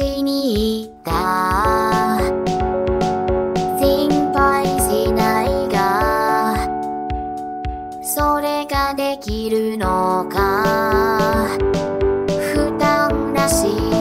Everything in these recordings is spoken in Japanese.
しに行った。心配しないが。それができるのか。負担なし。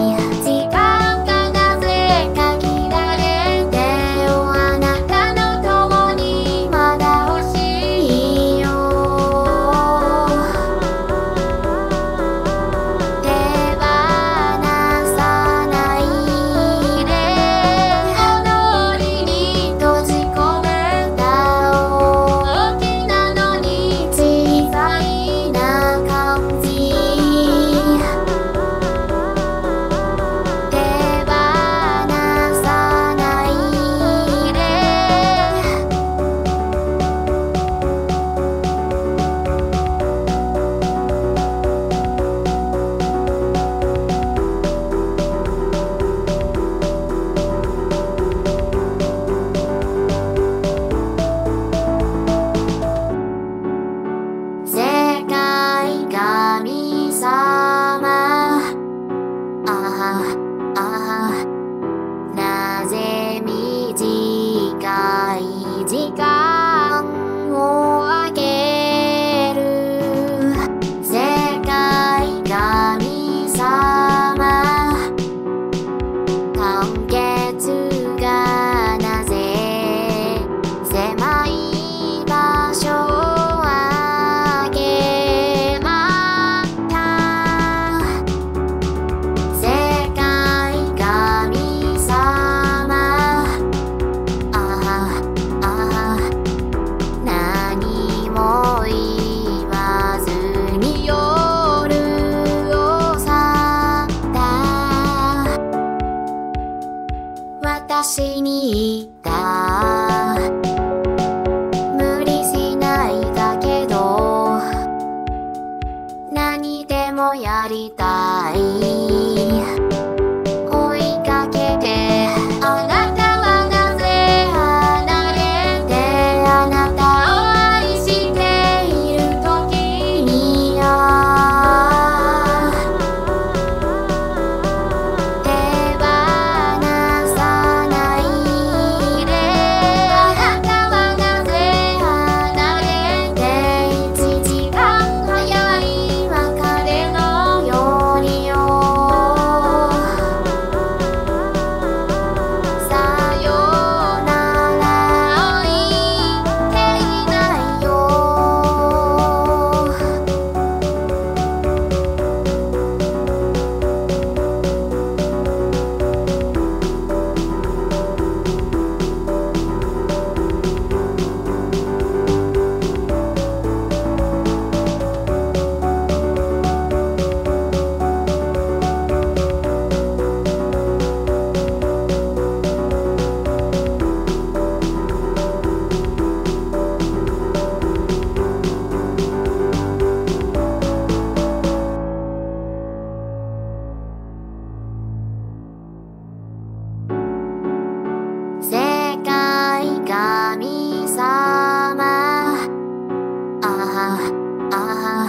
あ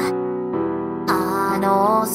ああの